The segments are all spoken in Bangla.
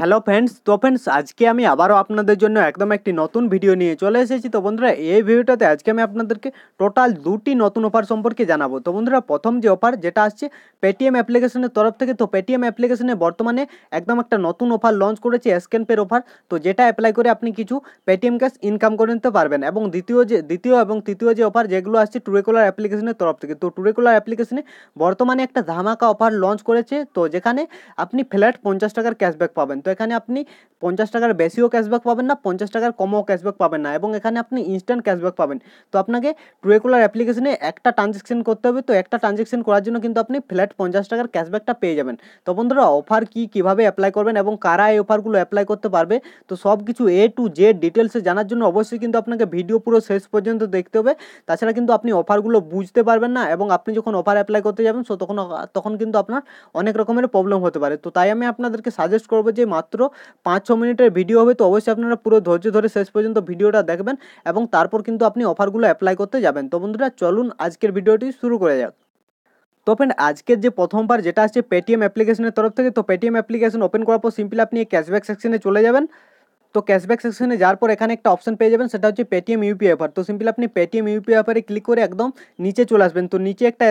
হ্যালো ফ্রেন্ডস তো ফ্রেন্ডস আজকে আমি আবারও আপনাদের জন্য একদম একটি নতুন ভিডিও নিয়ে চলে এসেছি। তো বন্ধুরা, এই ভিডিওটাতে আজকে আমি আপনাদেরকে টোটাল দুটি নতুন অফার সম্পর্কে জানাব। তো বন্ধুরা, প্রথম যে অফার যেটা আসছে পেটিএম অ্যাপ্লিকেশনের তরফ থেকে, তো পেটিএম অ্যাপ্লিকেশনে বর্তমানে একদম একটা নতুন অফার লঞ্চ করেছে স্ক্যান পের অফার তো যেটা অ্যাপ্লাই করে আপনি কিছু পেটিএম ক্যাশ ইনকাম করে নিতে পারবেন। এবং দ্বিতীয় যে, দ্বিতীয় এবং তৃতীয় যে অফার যেগুলো আসছে টুরেকুলার অ্যাপ্লিকেশনের তরফ থেকে, তো টুরেকুলার অ্যাপ্লিকেশনে বর্তমানে একটা ধামাকা অফার লঞ্চ করেছে। তো যেখানে আপনি ফ্ল্যাট পঞ্চাশ টাকার ক্যাশব্যাক পাবেন। তো এখানে আপনি পঞ্চাশ টাকার বেশিও ক্যাশব্যাক পাবেন না, পঞ্চাশ টাকার কমও ক্যাশব্যাক পাবেন না এবং এখানে আপনি ইনস্ট্যান্ট ক্যাশব্যাক পাবেন। তো আপনাকে ট্রুয়েকুলার অ্যাপ্লিকেশনে একটা ট্রানজ্যাকশন করতে হবে, তো একটা ট্রানজ্যাকশন করার জন্য কিন্তু আপনি ফ্ল্যাট পঞ্চাশ টাকার ক্যাশব্যাকটা পেয়ে যাবেন। তো বন্ধুরা অফার কি, কীভাবে অ্যাপ্লাই করবেন এবং কারা এই অফারগুলো অ্যাপ্লাই করতে পারবে, তো সব কিছু এ টু জেড ডিটেলসে জানার জন্য অবশ্যই কিন্তু আপনাকে ভিডিও পুরো শেষ পর্যন্ত দেখতে হবে। তাছাড়া কিন্তু আপনি অফারগুলো বুঝতে পারবেন না এবং আপনি যখন অফার অ্যাপ্লাই করতে যাবেন সো তখন তখন কিন্তু আপনার অনেক রকমের প্রবলেম হতে পারে। তো তাই আমি আপনাদেরকে সাজেস্ট করব যে মাত্র পাঁচ ছ মিনিটের ভিডিও হবে, তো অবশ্যই আপনারা পুরো ধৈর্য ধরে শেষ পর্যন্ত ভিডিওটা দেখবেন এবং তারপর কিন্তু আপনি অফারগুলো অ্যাপ্লাই করতে যাবেন। তো বন্ধুরা, চলুন আজকের ভিডিওটি শুরু করে যাক। তো ফ্রেন্ড আজকের যে প্রথমবার যেটা আসছে পেটিএম অ্যাপ্লিকেশনের তরফ থেকে, তো পেটিএম অ্যাপ্লিকেশন ওপেন করার পর সিম্পলি আপনি ক্যাশব্যাক সেকশনে চলে যাবেন। তো ক্যাশব্যাক সেকশনে যাওয়ার পর এখানে একটা অপশন পেয়ে যাবেন, সেটা হচ্ছে পেটিএম ইউপিআই অফার তো সিম্পলি আপনি পেটিএম ইউপিআই অফারে ক্লিক করে একদম নিচে চলে আসবেন। তো নিচে একটা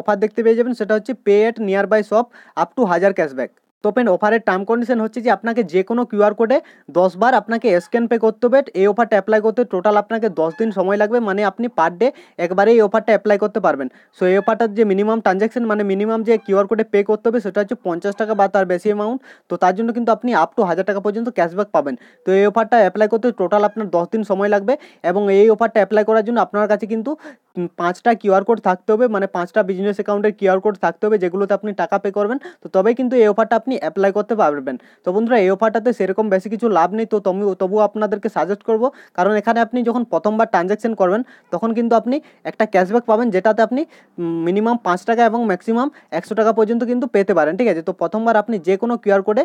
অফার দেখতে পেয়ে যাবেন, সেটা হচ্ছে pay at near by shop up to হাজার ক্যাশব্যাক তো পেন অফারের টার্ম কন্ডিশন হচ্ছে যে আপনাকে যে কোনো কিউআর কোডে দশবার আপনাকে স্ক্যান পে করতে হবে। এই অফারটা অ্যাপ্লাই করতে টোটাল আপনাকে দশ দিন সময় লাগবে। মানে আপনি পার ডে একবারে এই অফারটা অ্যাপ্লাই করতে পারবেন। সো এই অফারটার যে মিনিমাম ট্রানজ্যাকশন মানে মিনিমাম যে কিউআর কোডে পে করতে হবে, সেটা হচ্ছে পঞ্চাশ টাকা বা তার বেশি অ্যামাউন্ট তো তার জন্য কিন্তু আপনি আপ টু হাজার টাকা পর্যন্ত ক্যাশব্যাক পাবেন। তো এই অফারটা অ্যাপ্লাই করতে টোটাল আপনার দশ দিন সময় লাগবে এবং এই অফারটা অ্যাপ্লাই করার জন্য আপনার কাছে কিন্তু পাঁচটা কিউআর কোড থাকতে হবে। মানে পাঁচটা বিজনেস অ্যাকাউন্টের কিউআর কোড থাকতে হবে, যেগুলোতে আপনি টাকা পে করবেন। তো তবেই কিন্তু এই অফারটা আপনি অ্যাপ্লাই করতে পারবেন। তো বন্ধুরা, এই অফারটাতে সেরকম বেশি কিছু লাভ নেই। তো তবু তবুও আপনাদেরকে সাজেস্ট করব, কারণ এখানে আপনি যখন প্রথমবার ট্রানজ্যাকশন করবেন, তখন কিন্তু আপনি একটা ক্যাশব্যাক পাবেন, যেটাতে আপনি মিনিমাম পাঁচ টাকা এবং ম্যাক্সিমাম একশো টাকা পর্যন্ত কিন্তু পেতে পারেন, ঠিক আছে? তো প্রথমবার আপনি যে কোনো কিউআর কোডে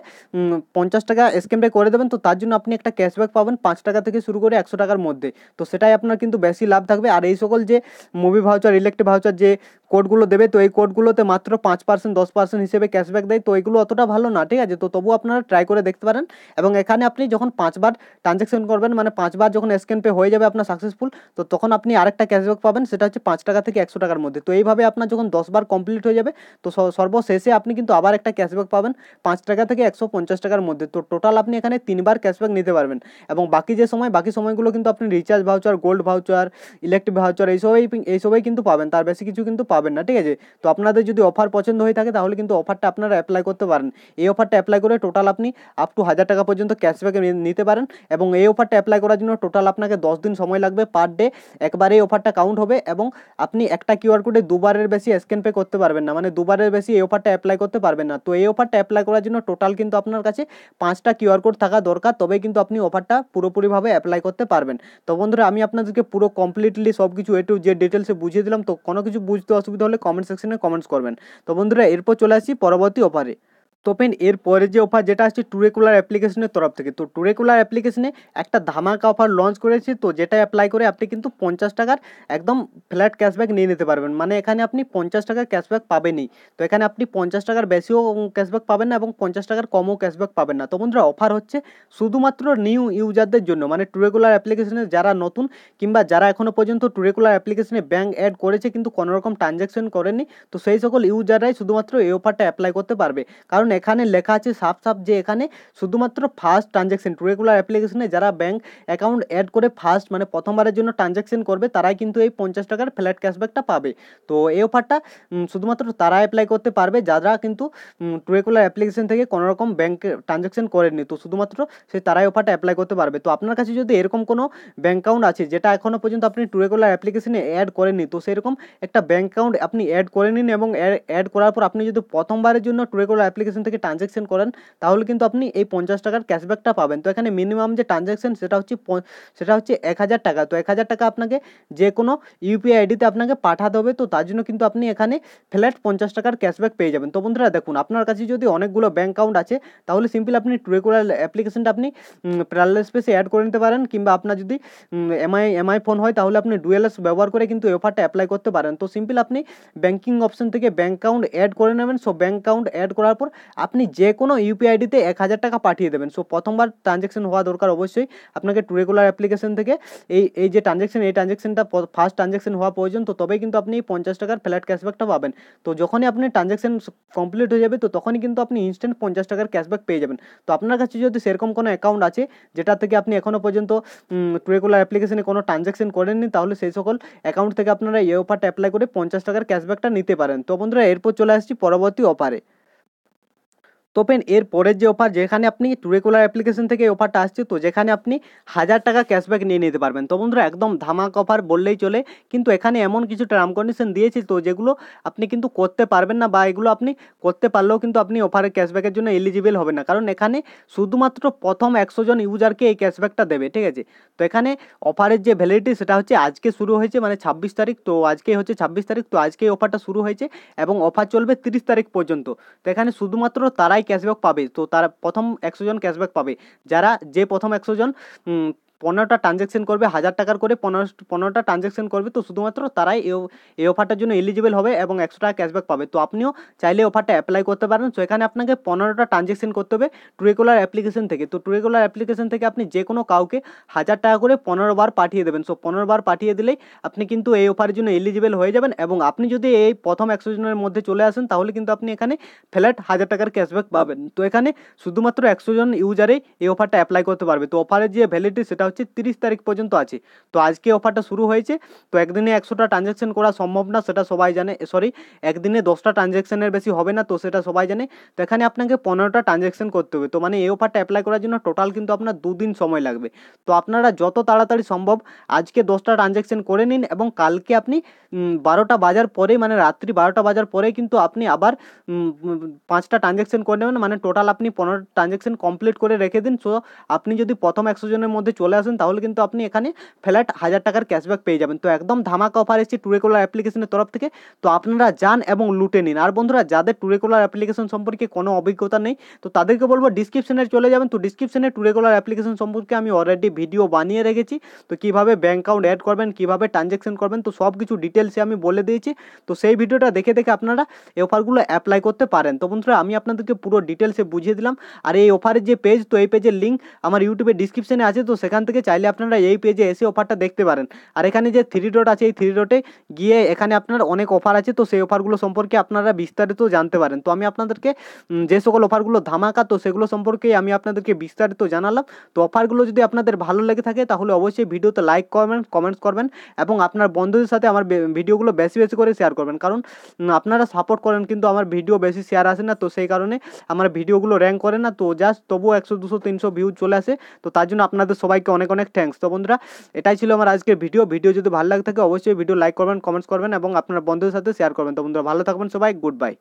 পঞ্চাশ টাকা স্ক্যাম পে করে দেবেন, তো তার জন্য আপনি একটা ক্যাশব্যাক পাবেন পাঁচ টাকা থেকে শুরু করে একশো টাকার মধ্যে। তো সেটাই আপনার কিন্তু বেশি লাভ থাকবে। আর এই সকল যে মুভি ভাউচার ইলেকট্রিক ভাউচার যে কোডগুলো দেবে, তো এই কোডগুলোতে মাত্র পাঁচ পার্সেন্ট দশ পার্সেন্ট হিসেবে ক্যাশব্যাক দেয়, তো এগুলো অতটা ভালো না, ঠিক আছে? তো তবু আপনারা ট্রাই করে দেখতে পারেন এবং এখানে আপনি যখন পাঁচবার ট্রানজ্যাকশন করবেন মানে পাঁচবার যখন স্ক্যান পে হয়ে যাবে আপনার সাকসেসফুল তো তখন আপনি আরেকটা ক্যাশব্যাক পাবেন, সেটা হচ্ছে পাঁচ টাকা থেকে একশো টাকার মধ্যে। তো এইভাবে আপনার যখন দশবার কমপ্লিট হয়ে যাবে, তো সর্বশেষে আপনি কিন্তু আবার একটা ক্যাশব্যাক পাবেন, পাঁচ টাকা থেকে একশো পঞ্চাশ টাকার মধ্যে। তো টোটাল আপনি এখানে তিনবার ক্যাশব্যাক নিতে পারবেন এবং বাকি যে সময়, বাকি সময়গুলো কিন্তু আপনি recharge voucher gold voucher electric voucher এইসবই এইসবই কিন্তু পাবেন, তার বেশি কিছু কিন্তু পাবেন না, ঠিক আছে? তো আপনাদের যদি অফার পছন্দ হয়ে থাকে, তাহলে কিন্তু অফারটা আপনারা অ্যাপ্লাই করতে পারেন। এই অফারটা অ্যাপ্লাই করে টোটাল আপনি আপ টু হাজার টাকা পর্যন্ত ক্যাশব্যাক নিতে পারেন এবং এই অফারটা অ্যাপ্লাই করার জন্য টোটাল আপনাকে দশ দিন সময় লাগবে পার ডে একবারে এই অফারটা কাউন্ট হবে এবং আপনি একটা কিউআর কোডে দুবারের বেশি স্ক্যান পে করতে পারবেন না মানে দুবারের বেশি এই অফারটা অ্যাপ্লাই করতে পারবেন না। তো এই অফারটা অ্যাপ্লাই করার জন্য টোটাল কিন্তু আপনার কাছে পাঁচটা কিউআর কোড থাকা দরকার, তবেই কিন্তু আপনি অফারটা পুরোপুরিভাবে অ্যাপ্লাই করতে পারবেন। তো বন্ধুরা, আমি আপনাদেরকে পুরো কমপ্লিটলি সব কিছু এ টু যে ডিটেলসে বুঝিয়ে দিলাম, তো কোনো কিছু বুঝতে অসুবিধা হলে কমেন্ট সেকশনে কমেন্টস করবেন। তো বন্ধুরা, এরপর চলে আসি পরবর্তী অফারে তো পেন, এর পরে যে অফার যেটা আসছে টুরেকুলার অ্যাপ্লিকেশনের তরফ থেকে, তো টুরেকুলার অ্যাপ্লিকেশনে একটা ধামাকা অফার লঞ্চ করেছে, তো যেটা অ্যাপ্লাই করে আপনি কিন্তু পঞ্চাশ টাকার একদম ফ্ল্যাট ক্যাশব্যাক নিয়ে নিতে পারবেন। মানে এখানে আপনি পঞ্চাশ টাকার ক্যাশব্যাক পাবেনই। তো এখানে আপনি পঞ্চাশ টাকার বেশিও ক্যাশব্যাক পাবেন না এবং পঞ্চাশ টাকার কমও ক্যাশব্যাক পাবেন না। তো বন্ধুরা অফার হচ্ছে শুধুমাত্র নিউ ইউজারদের জন্য। মানে টুরেকুলার অ্যাপ্লিকেশনে যারা নতুন কিংবা যারা এখনও পর্যন্ত টুরেকুলার অ্যাপ্লিকেশনে ব্যাঙ্ক অ্যাড করেছে কিন্তু কোনো রকম ট্রানজ্যাকশন করেনি তো সেই সকল ইউজাররাই শুধুমাত্র এই অফারটা অ্যাপ্লাই করতে পারবে। কারণ এখানে লেখা আছে সাফ সাফ যে এখানে শুধুমাত্র ফার্স্ট ট্রানজ্যাকশন রেগুলার অ্যাপ্লিকেশনে যারা ব্যাঙ্ক অ্যাকাউন্ট অ্যাড করে ফার্স্ট মানে প্রথমবারের জন্য ট্রানজ্যাকশন করবে, তারাই কিন্তু এই পঞ্চাশ টাকার ফ্ল্যাট ক্যাশব্যাকটা পাবে। তো এই অফারটা শুধুমাত্র তারা অ্যাপ্লাই করতে পারবে, যারা কিন্তু রেগুলার অ্যাপ্লিকেশন থেকে কোনো রকম ব্যাঙ্ক ট্রানজ্যাকশন করেনি তো শুধুমাত্র সেই তারাই অফারটা অ্যাপ্লাই করতে পারবে। তো আপনার কাছে যদি এরকম কোনো ব্যাঙ্ক অ্যাকাউন্ট আছে, যেটা এখনও পর্যন্ত আপনি রেগুলার অ্যাপ্লিকেশনে অ্যাড করেননি, তো সেরকম একটা ব্যাঙ্ক অ্যাকাউন্ট আপনি অ্যাড করে নিন এবং অ্যাড করার পর আপনি যদি প্রথমবারের জন্য রেগুলার অ্যাপ্লিকেশন থেকে ট্রানজ্যাকশন করেন, তাহলে কিন্তু আপনি এই পঞ্চাশ টাকার ক্যাশব্যাকটা পাবেন। তো এখানে মিনিমাম যে ট্রানজ্যাকশন সেটা হচ্ছে সেটা হচ্ছে এক হাজার টাকা। তো এক হাজার টাকা আপনাকে যে কোনো ইউপিআই আইডিতে আপনাকে পাঠাতে হবে, তো তার জন্য কিন্তু আপনি এখানে ফ্ল্যাট পঞ্চাশ টাকার ক্যাশব্যাক পেয়ে যাবেন। তো বন্ধুরা, দেখুন, আপনার কাছে যদি অনেকগুলো ব্যাঙ্ক অ্যাকাউন্ট আছে, তাহলে সিম্পল আপনি রেগুলার অ্যাপ্লিকেশনটা আপনি প্যারালাল স্পেসে অ্যাড করে নিতে পারেন, কিংবা আপনার যদি এমআই এমআই ফোন হয়, তাহলে আপনি ডুয়েলএস ব্যবহার করে কিন্তু অফারটা অ্যাপ্লাই করতে পারেন। তো সিম্পল আপনি ব্যাঙ্কিং অপশন থেকে ব্যাঙ্ক অ্যাকাউন্ট অ্যাড করে নেবেন। সো ব্যাঙ্ক অ্যাকাউন্ট অ্যাড করার পর আপনি যে কোনো ইউপিআই আইডিতে এক হাজার টাকা পাঠিয়ে দেবেন। সো প্রথমবার ট্রানজ্যাকশন হওয়া দরকার অবশ্যই। আপনাকে টুরেকুলার অ্যাপ্লিকেশন থেকে এই এই যে ট্রানজ্যাকশন এই ট্রানজ্যাকশনটা ফার্স্ট ট্রানজ্যাকশন হওয়া প্রয়োজন, তো তবেই কিন্তু আপনি পঞ্চাশ টাকার ফ্ল্যাট ক্যাশব্যাকটা পাবেন। তো যখনই আপনি ট্রানজ্যাকশন কমপ্লিট হয়ে যাবে, তো তখনই কিন্তু আপনি ইনস্ট্যান্ট পঞ্চাশ টাকার ক্যাশব্যাক পেয়ে যাবেন। তো আপনার কাছে যদি সেরকম কোনো অ্যাকাউন্ট আছে, যেটা থেকে আপনি এখনও পর্যন্ত টুরেকুলার অ্যাপ্লিকেশনে কোনো ট্রানজ্যাকশন করেননি, তাহলে সেই সকল অ্যাকাউন্ট থেকে আপনারা এই অফারটা অ্যাপ্লাই করে পঞ্চাশ টাকার ক্যাশব্যাকটা নিতে পারেন। তো বন্ধুরা, এরপর চলে আসছি পরবর্তী অফারে তো পেন, এর পরের যে অফার যেখানে আপনি টুরেকুলার অ্যাপ্লিকেশন থেকে এই অফারটা আসছে, তো যেখানে আপনি হাজার টাকা ক্যাশব্যাক নিয়ে নিতে পারবেন। তো বন্ধুরা, একদম ধামাক অফার বললেই চলে, কিন্তু এখানে এমন কিছু টার্ম কন্ডিশন দিয়েছি, তো যেগুলো আপনি কিন্তু করতে পারবেন না বা এগুলো আপনি করতে পারলেও কিন্তু আপনি অফারের ক্যাশব্যাকের জন্য এলিজিবল হবে না। কারণ এখানে শুধুমাত্র প্রথম একশো জন ইউজারকে এই ক্যাশব্যাকটা দেবে, ঠিক আছে? তো এখানে অফারের যে ভ্যালিডিটি সেটা হচ্ছে আজকে শুরু হয়েছে মানে ছাব্বিশ তারিখ, তো আজকেই হচ্ছে ছাব্বিশ তারিখ, তো আজকেই অফারটা শুরু হয়েছে এবং অফার চলবে তিরিশ তারিখ পর্যন্ত। তো এখানে শুধুমাত্র তারাই ক্যাশব্যাক পাবে। তো তারা প্রথম একশো জন ক্যাশব্যাক পাবে। যারা যে প্রথম একশো জন পনেরোটা ট্রানজ্যাকশন করবে, হাজার টাকার করে পনেরো, পনেরোটা ট্রানজ্যাকশন করবে, তো শুধুমাত্র তারাই এই অফারটার জন্য এলিজিবল হবে এবং একশো টাকা ক্যাশব্যাক পাবে। তো আপনিও চাইলে অফারটা অ্যাপ্লাই করতে পারেন। তো এখানে আপনাকে পনেরোটা ট্রানজ্যাকশন করতে হবে টুরেকুলার অ্যাপ্লিকেশন থেকে। তো টুরেকুলার অ্যাপ্লিকেশন থেকে আপনি যে কোনো কাউকে হাজার টাকা করে পনেরো বার পাঠিয়ে দেবেন। সো পনেরো বার পাঠিয়ে দিলেই আপনি কিন্তু এই অফারের জন্য এলিজিবল হয়ে যাবেন এবং আপনি যদি এই প্রথম একশো জনের মধ্যে চলে আসেন, তাহলে কিন্তু আপনি এখানে ফ্ল্যাট হাজার টাকার ক্যাশব্যাক পাবেন। তো এখানে শুধুমাত্র একশো জন ইউজারেই এই অফারটা অ্যাপ্লাই করতে পারবে। তো অফারের যে ভ্যালিডিটি সেটা হচ্ছে তিরিশ তারিখ পর্যন্ত আছে। তো আজকে অফারটা শুরু হয়েছে। তো একদিনে একশোটা ট্রানজ্যাকশন করা সম্ভব না, সেটা সবাই জানে। সরি একদিনে দশটা ট্রানজ্যাকশনের বেশি হবে না, তো সেটা সবাই জানে। তো এখানে আপনাকে পনেরোটা ট্রানজ্যাকশন করতে হবে। তো মানে এই অফারটা অ্যাপ্লাই করার জন্য টোটাল কিন্তু আপনার দুদিন সময় লাগবে। তো আপনারা যত তাড়াতাড়ি সম্ভব আজকে দশটা ট্রানজ্যাকশন করে নিন এবং কালকে আপনি বারোটা বাজার পরেই মানে রাত্রি বারোটা বাজার পরেই কিন্তু আপনি আবার পাঁচটা ট্রানজ্যাকশন করে নেবেন। মানে টোটাল আপনি পনেরো ট্রানজ্যাকশন কমপ্লিট করে রেখে দিন। সো আপনি যদি প্রথম একশো জনের মধ্যে চলে আসেন, তাহলে কিন্তু আপনি এখানে ফ্ল্যাট হাজার টাকার ক্যাশব্যাক পেয়ে যাবেন। তো একদম ধামাকা অফার এসেছে টুরেকুলার অ্যাপ্লিকেশনের তরফ থেকে। তো আপনারা যান এবং লুটে নিন। আর বন্ধুরা, যাদের টুরেকুলার অ্যাপ্লিকেশন সম্পর্কে কোনো অভিজ্ঞতা নেই, তো তাদেরকে বলব ডিসক্রিপশনে চলে যাবেন। তো ডিসক্রিপশনে টুরেকুলার অ্যাপ্লিকেশন সম্পর্কে আমি অলরেডি ভিডিও বানিয়ে রেখেছি। তো কীভাবে ব্যাঙ্ক অ্যাকাউন্ট অ্যাড করবেন, কীভাবে ট্রানজ্যাকশন করবেন, তো সব কিছু ডিটেলসে আমি বলে দিয়েছি। তো সেই ভিডিওটা দেখে দেখে আপনারা এই অফারগুলো অ্যাপ্লাই করতে পারেন। তো বন্ধুরা, আমি আপনাদেরকে পুরো ডিটেলসে বুঝিয়ে দিলাম। আর এই অফারের যে পেজ তো এই পেজের লিঙ্ক আমার ইউটিউবে ডিসক্রিপশনে আছে। তো সেখান থেকে চাইলে আপনারা এই পেজে এসে অফারটা দেখতে পারেন। আর এখানে যে থ্রি ডট আছে, এই থ্রি ডটে গিয়ে এখানে আপনার অনেক অফার আছে, তো সেই অফারগুলো সম্পর্কে আপনারা বিস্তারিত জানতে পারেন। তো আমি আপনাদেরকে যে সকল অফারগুলো ধামাকা, তো সেগুলো সম্পর্কে আমি আপনাদেরকে বিস্তারিত জানালাম। তো অফারগুলো যদি আপনাদের ভালো লেগে থাকে, তাহলে অবশ্যই ভিডিওতে লাইক করবেন কমেন্টস করবেন এবং আপনার বন্ধুদের সাথে আমার ভিডিওগুলো বেশি বেশি করে শেয়ার করবেন। কারণ আপনারা সাপোর্ট করেন, কিন্তু আমার ভিডিও বেশি শেয়ার আসে না, তো সেই কারণে আমার ভিডিওগুলো র্যাঙ্ক করে না, তো জাস্ট তবুও একশো, দুশো, তিনশো ভিউ চলে আসে। তো তার জন্য আপনাদের সবাইকে অনেক অনেক থ্যাংকস তো বন্ধুরা, এটাই ছিল আমার আজকের ভিডিও ভিডিও যদি ভালো লাগে থাকে, অবশ্যই ভিডিও লাইক করবেন কমেন্টস করবেন এবং আপনার বন্ধুদের সাথে শেয়ার করবেন। তো বন্ধুরা, ভালো থাকবেন সবাই। Good bye